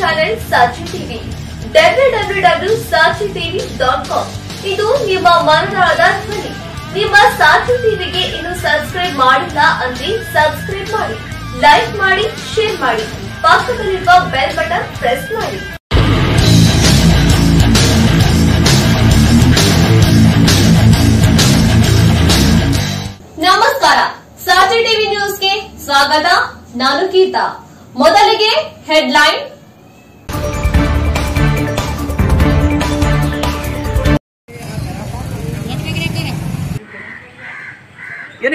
Channel Sachi TV W W W Sachi TV dot com ಇದು ನಿಮ್ಮ ಮನದಾಳದ ಧ್ವನಿ. ನಿಮ್ಮ ಸಾಚಿ ಟಿವಿಗೆ ಇನ್ನು ಸಬ್ಸ್ಕ್ರೈಬ್ ಮಾಡಿಲ್ಲ ಅಂದ್ರೆ ಸಬ್ಸ್ಕ್ರೈಬ್ ಮಾಡಿ. ಲೈಕ್ ಮಾಡಿ ಶೇರ್ ಮಾಡಿ. ಪಕ್ಕದಲ್ಲಿರುವ ಬೆಲ್ ಬಟನ್ ಪ್ರೆಸ್ ಮಾಡಿ. ನಮಸ್ಕಾರ. ಸಾಚಿ ಟಿವಿ ನ್ಯೂಸ್ಗೆ ಸ್ವಾಗತ. ನಾನು ಗೀತಾ. ಮೊದಲಿಗೆ ಹೆಡ್ಲೈನ್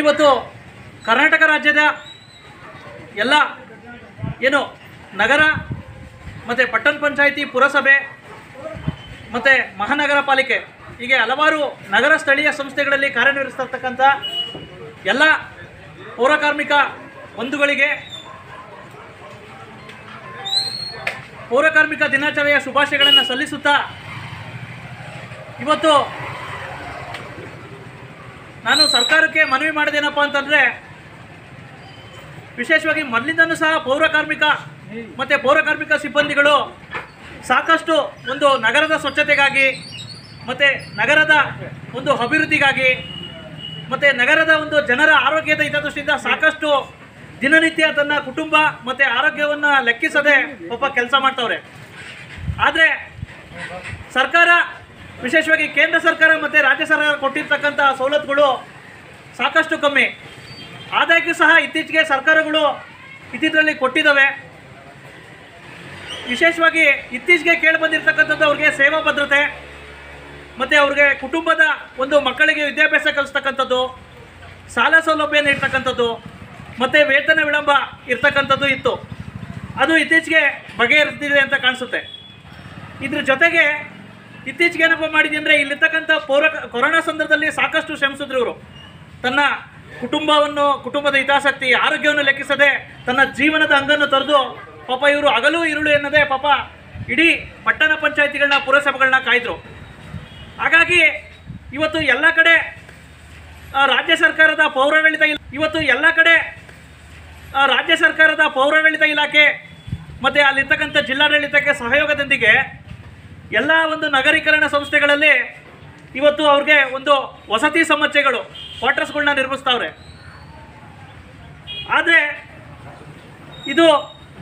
ಏನಿವತ್ತು ಕರ್ನಾಟಕ ರಾಜ್ಯದ ಎಲ್ಲ ಏನು ನಗರ ಮತ್ತು ಪಟ್ಟಣ ಪಂಚಾಯಿತಿ, ಪುರಸಭೆ ಮತ್ತು ಮಹಾನಗರ ಪಾಲಿಕೆ, ಹೀಗೆ ಹಲವಾರು ನಗರ ಸ್ಥಳೀಯ ಸಂಸ್ಥೆಗಳಲ್ಲಿ ಕಾರ್ಯನಿರ್ವಹಿಸ್ತಕ್ಕಂಥ ಎಲ್ಲ ಪೌರಕಾರ್ಮಿಕ ಬಂಧುಗಳಿಗೆ ಪೌರಕಾರ್ಮಿಕ ದಿನಾಚರಣೆಯ ಶುಭಾಶಯಗಳನ್ನು ಸಲ್ಲಿಸುತ್ತಾ ಇವತ್ತು ನಾನು ಸರ್ಕಾರಕ್ಕೆ ಮನವಿ ಮಾಡಿದೇನಪ್ಪ ಅಂತಂದರೆ, ವಿಶೇಷವಾಗಿ ಮೊದಲಿಂದನೂ ಸಹ ಪೌರ ಕಾರ್ಮಿಕ ಮತ್ತು ಪೌರ ಕಾರ್ಮಿಕ ಸಿಬ್ಬಂದಿಗಳು ಸಾಕಷ್ಟು ಒಂದು ನಗರದ ಸ್ವಚ್ಛತೆಗಾಗಿ ಮತ್ತು ನಗರದ ಒಂದು ಅಭಿವೃದ್ಧಿಗಾಗಿ ಮತ್ತು ನಗರದ ಒಂದು ಜನರ ಆರೋಗ್ಯದ ಹಿತದೃಷ್ಟಿಯಿಂದ ಸಾಕಷ್ಟು ದಿನನಿತ್ಯ ತನ್ನ ಕುಟುಂಬ ಮತ್ತು ಆರೋಗ್ಯವನ್ನು ಲೆಕ್ಕಿಸದೆ ಒಬ್ಬ ಕೆಲಸ ಮಾಡ್ತವ್ರೆ. ಆದರೆ ಸರ್ಕಾರ ವಿಶೇಷವಾಗಿ ಕೇಂದ್ರ ಸರ್ಕಾರ ಮತ್ತು ರಾಜ್ಯ ಸರ್ಕಾರ ಕೊಟ್ಟಿರ್ತಕ್ಕಂಥ ಸವಲತ್ತುಗಳು ಸಾಕಷ್ಟು ಕಮ್ಮಿ. ಆದಾಯಕ್ಕೂ ಸಹ ಇತ್ತೀಚೆಗೆ ಸರ್ಕಾರಗಳು ಇತ್ತಿದ್ರಲ್ಲಿ ಕೊಟ್ಟಿದ್ದಾವೆ. ವಿಶೇಷವಾಗಿ ಇತ್ತೀಚೆಗೆ ಕೇಳಿ ಬಂದಿರತಕ್ಕಂಥದ್ದು ಅವ್ರಿಗೆ ಸೇವಾ ಭದ್ರತೆ, ಮತ್ತು ಅವ್ರಿಗೆ ಕುಟುಂಬದ ಒಂದು ಮಕ್ಕಳಿಗೆ ವಿದ್ಯಾಭ್ಯಾಸ ಕಲಿಸ್ತಕ್ಕಂಥದ್ದು ಸಾಲ ಸೌಲಭ್ಯ ನೀಡ್ತಕ್ಕಂಥದ್ದು, ಮತ್ತು ವೇತನ ವಿಳಂಬ ಇರ್ತಕ್ಕಂಥದ್ದು ಇತ್ತು. ಅದು ಇತ್ತೀಚೆಗೆ ಬಗೆಹರಿಸ್ತಿದೆ ಅಂತ ಕಾಣಿಸುತ್ತೆ. ಇದ್ರ ಜೊತೆಗೆ ಇತ್ತೀಚೆಗೆ ಏನಪ್ಪ ಮಾಡಿದೆ ಅಂದರೆ ಇಲ್ಲಿರ್ತಕ್ಕಂಥ ಪೌರ ಕೊರೋನಾ ಸಂದರ್ಭದಲ್ಲಿ ಸಾಕಷ್ಟು ಶ್ರಮಿಸಿದ್ರು ಇವರು. ತನ್ನ ಕುಟುಂಬವನ್ನು, ಕುಟುಂಬದ ಹಿತಾಸಕ್ತಿ, ಆರೋಗ್ಯವನ್ನು ಲೆಕ್ಕಿಸದೆ ತನ್ನ ಜೀವನದ ಅಂಗನ್ನು ತೊರೆದು ಪಾಪ ಇವರು ಹಗಲು ಇರುಳು ಎನ್ನದೆ ಪಾಪ ಇಡೀ ಪಟ್ಟಣ ಪಂಚಾಯಿತಿಗಳನ್ನ, ಪುರಸಭೆಗಳನ್ನ ಕಾಯ್ದರು. ಹಾಗಾಗಿ ಇವತ್ತು ಎಲ್ಲ ಕಡೆ ರಾಜ್ಯ ಸರ್ಕಾರದ ಪೌರಾಡಳಿತ ಇವತ್ತು ಎಲ್ಲ ಕಡೆ ರಾಜ್ಯ ಸರ್ಕಾರದ ಪೌರಾಡಳಿತ ಇಲಾಖೆ ಮತ್ತು ಅಲ್ಲಿರ್ತಕ್ಕಂಥ ಜಿಲ್ಲಾಡಳಿತಕ್ಕೆ ಸಹಯೋಗದೊಂದಿಗೆ ಎಲ್ಲ ಒಂದು ನಗರೀಕರಣ ಸಂಸ್ಥೆಗಳಲ್ಲಿ ಇವತ್ತು ಅವ್ರಿಗೆ ಒಂದು ವಸತಿ ಸಮಸ್ಯೆಗಳು ಕ್ವಾರ್ಟರ್ಸ್ಗಳನ್ನ ನಿರ್ಮಿಸ್ತಾವ್ರೆ. ಆದರೆ ಇದು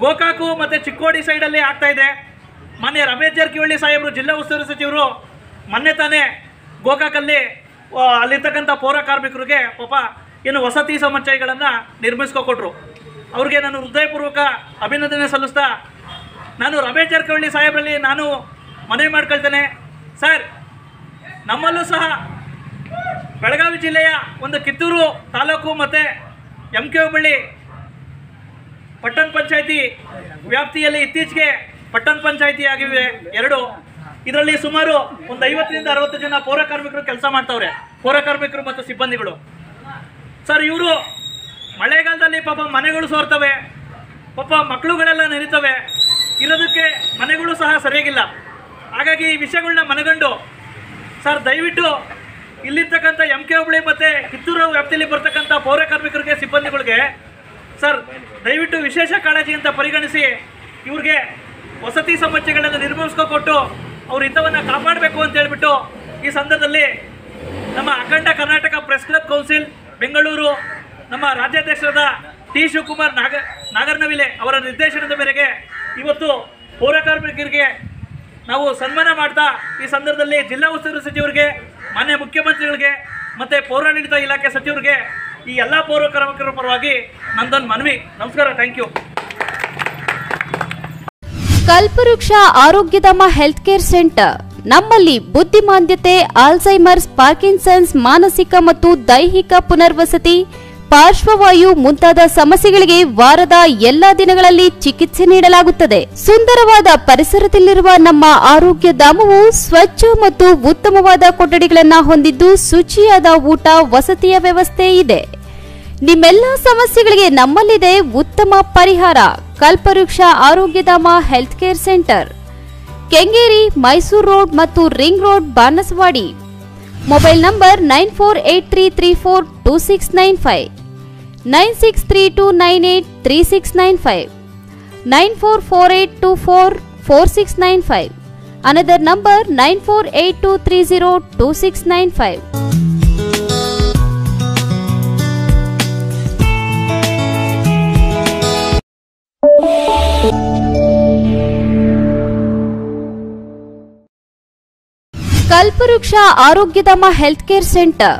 ಗೋಕಾಕು ಮತ್ತು ಚಿಕ್ಕೋಡಿ ಸೈಡಲ್ಲಿ ಆಗ್ತಾ ಇದೆ. ಮೊನ್ನೆ ರಮೇಶ್ ಜಾರಕಿಹೊಳಿ ಸಾಹೇಬರು ಜಿಲ್ಲಾ ಉಸ್ತುವಾರಿ ಸಚಿವರು ಮೊನ್ನೆ ತಾನೇ ಗೋಕಾಕಲ್ಲಿ ಅಲ್ಲಿರ್ತಕ್ಕಂಥ ಪೌರ ಕಾರ್ಮಿಕರಿಗೆ ಪಾಪ ಏನು ವಸತಿ ಸಮಸ್ಯೆಗಳನ್ನು ನಿರ್ಮಿಸ್ಕೊಟ್ರು. ಅವ್ರಿಗೆ ನಾನು ಹೃದಯಪೂರ್ವಕ ಅಭಿನಂದನೆ ಸಲ್ಲಿಸ್ತಾ, ನಾನು ರಮೇಶ್ ಜಾರಕಿಹೊಳಿ ಸಾಹೇಬರಲ್ಲಿ ನಾನು ಮನವಿ ಮಾಡ್ಕೊಳ್ತೇನೆ. ಸರ್, ನಮ್ಮಲ್ಲೂ ಸಹ ಬೆಳಗಾವಿ ಜಿಲ್ಲೆಯ ಒಂದು ಕಿತ್ತೂರು ತಾಲೂಕು ಮತ್ತು ಎಂ ಕೆ ಹುಬ್ಬಳ್ಳಿ ಪಟ್ಟಣ ಪಂಚಾಯತಿ ವ್ಯಾಪ್ತಿಯಲ್ಲಿ ಇತ್ತೀಚೆಗೆ ಪಟ್ಟಣ ಪಂಚಾಯತಿ ಆಗಿವೆ ಎರಡು. ಇದರಲ್ಲಿ ಸುಮಾರು ಒಂದು ಐವತ್ತರಿಂದ ಅರವತ್ತು ಜನ ಪೌರ ಕಾರ್ಮಿಕರು ಕೆಲಸ ಮಾಡ್ತಾವ್ರೆ. ಪೌರ ಕಾರ್ಮಿಕರು ಮತ್ತು ಸಿಬ್ಬಂದಿಗಳು. ಸರ್, ಇವರು ಮಳೆಗಾಲದಲ್ಲಿ ಪಾಪ ಮನೆಗಳು ಸೋರ್ತವೆ. ಪಾಪ ಮಕ್ಕಳುಗಳೆಲ್ಲ ನೆನೀತವೆ ಇರೋದಕ್ಕೆ ಮನೆಗಳು ಸಹ ಸರಿಯಾಗಿಲ್ಲ. ಹಾಗಾಗಿ ಈ ವಿಷಯಗಳನ್ನ ಮನಗಂಡು, ಸರ್ ದಯವಿಟ್ಟು ಇಲ್ಲಿರ್ತಕ್ಕಂಥ ಎಂ ಕೆ ಹುಬ್ಳಿ ಮತ್ತು ಕಿತ್ತೂರು ವ್ಯಾಪ್ತಿಯಲ್ಲಿ ಬರ್ತಕ್ಕಂಥ ಪೌರ ಕಾರ್ಮಿಕರಿಗೆ, ಸಿಬ್ಬಂದಿಗಳಿಗೆ, ಸರ್ ದಯವಿಟ್ಟು ವಿಶೇಷ ಕಾಳಜಿ ಅಂತ ಪರಿಗಣಿಸಿ ಇವ್ರಿಗೆ ವಸತಿ ಸಮಸ್ಯೆಗಳನ್ನು ನಿರ್ಮಿಸ್ಕೊಟ್ಟು ಅವ್ರ ಹಿತವನ್ನು ಕಾಪಾಡಬೇಕು ಅಂತ ಹೇಳ್ಬಿಟ್ಟು ಈ ಸಂದರ್ಭದಲ್ಲಿ ನಮ್ಮ ಅಖಂಡ Karnataka press club council, Bengaluru, ನಮ್ಮ ರಾಜ್ಯಾಧ್ಯಕ್ಷರಾದ ಟಿ ಶಿವಕುಮಾರ್ ನಾಗ, ನಾಗರ್ನವಿಲೆ ಅವರ ನಿರ್ದೇಶನದ ಮೇರೆಗೆ ಇವತ್ತು ಪೌರ ಕಾರ್ಮಿಕರಿಗೆ ನಾವು ಸನ್ಮಾನ ಮಾಡ್ತಾ ಈ ಸಂದರ್ಭದಲ್ಲಿ ಜಿಲ್ಲಾ ಉಸ್ತುವಾರಿ ಸಚಿವರಿಗೆ, ಮಾನ್ಯ ಮುಖ್ಯಮಂತ್ರಿಗಳಿಗೆ ಮತ್ತು ಪೌರಾಡಳಿತ ಇಲಾಖೆ ಸಚಿವರಿಗೆ ಈ ಎಲ್ಲ ಪೌರ ಕಾರ್ಮಿಕರ ಪರವಾಗಿ ನಂದನ್ ಮನವಿ. ನಮಸ್ಕಾರ ಥ್ಯಾಂಕ್ ಯು ಕಲ್ಪವೃಕ್ಷ ಆರೋಗ್ಯಧಾಮ ಹೆಲ್ತ್ ಕೇರ್ ಸೆಂಟರ್. ನಮ್ಮಲ್ಲಿ ಬುದ್ಧಿಮಾಂದ್ಯತೆ ಆಲ್ಝೈಮರ್ಸ್ ಪಾರ್ಕಿನ್ಸನ್ಸ್, ಮಾನಸಿಕ ಮತ್ತು ದೈಹಿಕ ಪುನರ್ವಸತಿ ಪಾರ್ಶ್ವವಾಯು ಮುಂತಾದ ಸಮಸ್ಯೆಗಳಿಗೆ ವಾರದ ಎಲ್ಲಾ ದಿನಗಳಲ್ಲಿ ಚಿಕಿತ್ಸೆ ನೀಡಲಾಗುತ್ತದೆ. ಸುಂದರವಾದ ಪರಿಸರದಲ್ಲಿರುವ ನಮ್ಮ ಆರೋಗ್ಯ ಧಾಮವು ಸ್ವಚ್ಛ ಮತ್ತು ಉತ್ತಮವಾದ ಕೊಠಡಿಗಳನ್ನು ಹೊಂದಿದ್ದು ಶುಚಿಯಾದ ಊಟ, ವಸತಿಯ ವ್ಯವಸ್ಥೆ ಇದೆ. ನಿಮ್ಮೆಲ್ಲ ಸಮಸ್ಯೆಗಳಿಗೆ ನಮ್ಮಲ್ಲಿದೆ ಉತ್ತಮ ಪರಿಹಾರ. Kalpavriksha Arogyadhama health care centre. Kengeri, Mysuru road ಮತ್ತು ring road, Banaswadi. Mobile number nine four eight three three four two six nine five. Nine six three two nine eight three six nine five nine four four eight two four four six nine five another number nine four eight two three zero two six nine five Kalpavriksha Arogyadhama health care centre